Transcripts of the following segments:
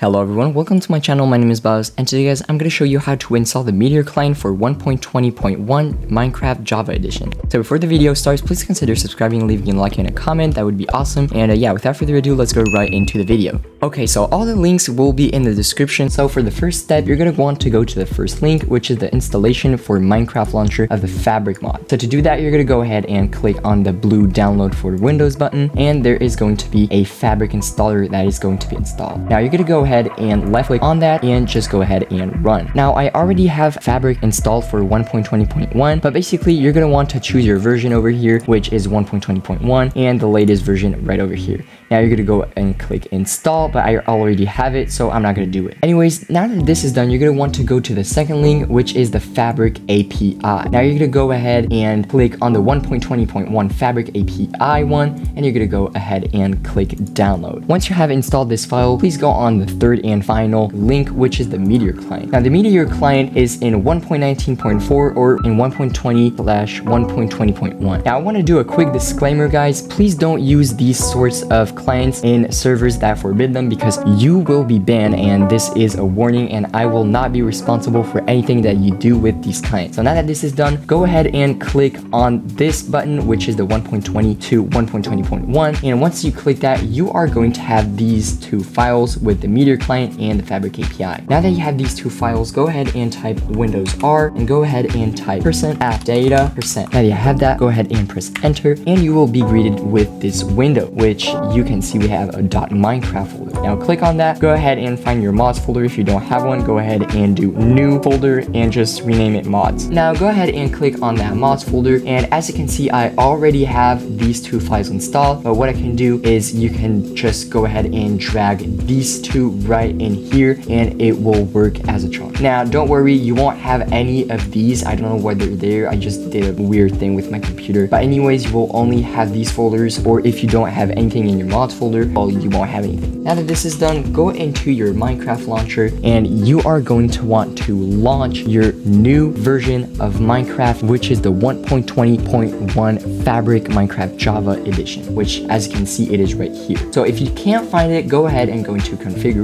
Hello everyone, welcome to my channel, my name is Bios, and today guys, I'm going to show you how to install the Meteor client for 1.20.1 Minecraft Java Edition. So before the video starts, please consider subscribing, leaving a like and a comment, that would be awesome. And uh, yeah, without further ado, let's go right into the video. Okay, so all the links will be in the description. So for the first step, you're going to want to go to the first link, which is the installation for Minecraft launcher of the Fabric mod. So to do that, you're going to go ahead and click on the blue download for Windows button, and there is going to be a Fabric installer that is going to be installed. Now you're going to go ahead and left click on that and just go ahead and run. Now I already have Fabric installed for 1.20.1, but basically you're going to want to choose your version over here, which is 1.20.1 and the latest version right over here. Now you're going to go and click install, but I already have it, so I'm not going to do it. Anyways, now that this is done, you're going to want to go to the second link, which is the Fabric API. Now you're to go ahead and click on the 1.20.1 Fabric API one, and you're going to go ahead and click download. Once you have installed this file, please go on the third and final link, which is the Meteor client. Now the Meteor client is in 1.19.4 or in 1.20 slash 1.20.1. Now I want to do a quick disclaimer guys, please don't use these sorts of clients in servers that forbid them because you will be banned and this is a warning and I will not be responsible for anything that you do with these clients. So now that this is done, go ahead and click on this button, which is the 1.20 to 1.20.1. And once you click that, you are going to have these two files with the Meteor client and the Fabric API. Now that you have these two files, go ahead and type Windows R and go ahead and type percent app data percent. Now that you have that, go ahead and press enter and you will be greeted with this window, which you can see we have a .minecraft folder. Now click on that, go ahead and find your mods folder. If you don't have one, go ahead and do new folder and just rename it mods. Now go ahead and click on that mods folder and as you can see, I already have these two files installed, but what I can do is you can just go ahead and drag these two right in here and it will work as a charm. Now don't worry, you won't have any of these. I don't know why they're there. I just did a weird thing with my computer. But anyways, you will only have these folders or if you don't have anything in your mods folder, well, you won't have anything. Now that this is done, go into your Minecraft launcher and you are going to want to launch your new version of Minecraft, which is the 1.20.1 Fabric Minecraft Java edition, which as you can see, it is right here. So if you can't find it, go ahead and go into configuration,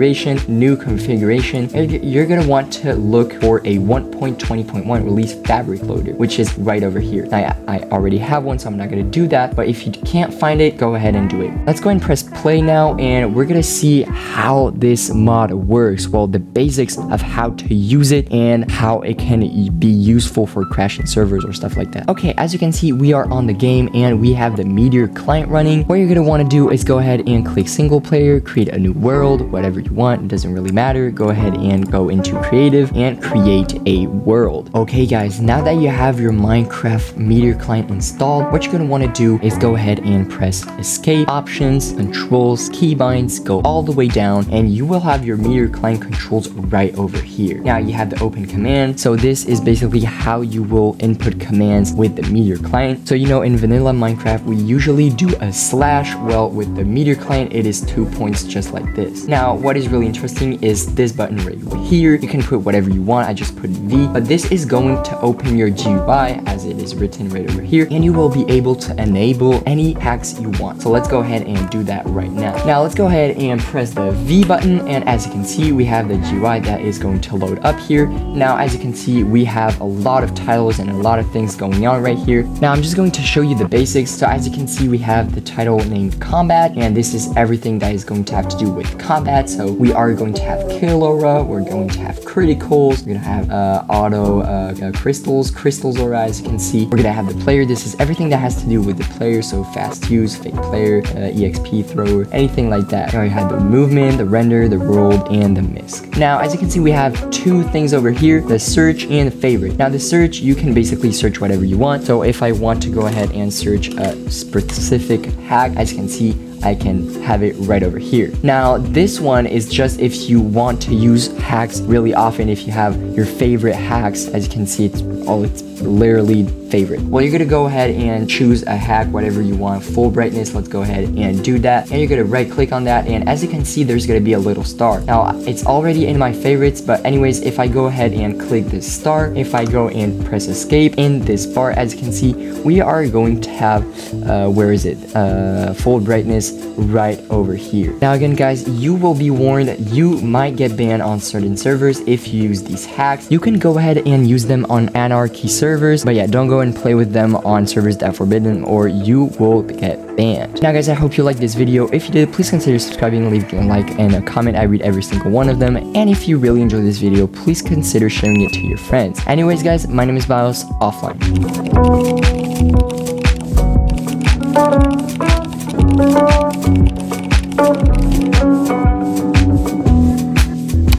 new configuration, you're gonna want to look for a 1.20.1 release Fabric loader, which is right over here. Now, I already have one, so I'm not gonna do that, but if you can't find it, go ahead and do it. Let's go and press play now, and we're gonna see how this mod works. Well, the basics of how to use it and how it can be useful for crashing servers or stuff like that. Okay, as you can see, we are on the game and we have the Meteor client running. What you're gonna wanna do is go ahead and click single player, create a new world, whatever you want, it doesn't really matter. Go ahead and go into creative and create a world. Okay guys, now that you have your Minecraft Meteor client installed, what you're gonna wanna do is go ahead and press escape, options, controls, keybinds, go all the way down and you will have your Meteor client controls right over here. Now you have the open command. So this is basically how you will input commands with the Meteor client. So you know in vanilla Minecraft, we usually do a slash. Well, with the Meteor client, it is two points just like this. Now, what is really interesting is this button right here. You can put whatever you want. I just put V, but this is going to open your GUI as it is written right over here. And you will be able to enable any hacks you want. So let's go ahead and do that right now. Now let's go ahead and press the V button. And as you can see, we have the GUI that is going to load up here. Now, as you can see, we have a lot of titles and a lot of things going on right here. Now, I'm just going to show you the basics. So as you can see, we have the title named combat, and this is everything that is going to have to do with combat. So we are going to have kill aura, we're going to have criticals, we're gonna have uh, auto uh, crystals, crystals aura, as you can see. We're gonna have the player. This is everything that has to do with the player. So fast use, fake player, uh, EXP thrower, anything like that. Now we have the movement, the render, the world, and the misc. Now, as you can see, we have two things over here, the search and the favorite. Now the search, you can basically search whatever you want. So if I want to go ahead and search a specific hack, as you can see, I can have it right over here. Now, this one is just if you want to use hacks really often, if you have your favorite hacks, as you can see, it's all it's literally favorite. Well, you're gonna go ahead and choose a hack, whatever you want, full brightness, let's go ahead and do that. And you're gonna right click on that, and as you can see, there's gonna be a little star. Now, it's already in my favorites, but anyways, if I go ahead and click this star, if I go and press escape in this bar, as you can see, we are going to have, uh, where is it? Uh, full brightness, right over here. Now again guys, you will be warned that you might get banned on certain servers if you use these hacks. You can go ahead and use them on anarchy servers. But yeah, don't go and play with them on servers that forbidden or you will get banned. Now guys, I hope you liked this video. If you did, please consider subscribing, leaving a like and a comment. I read every single one of them. And if you really enjoyed this video, please consider sharing it to your friends. Anyways guys, my name is Bios, offline.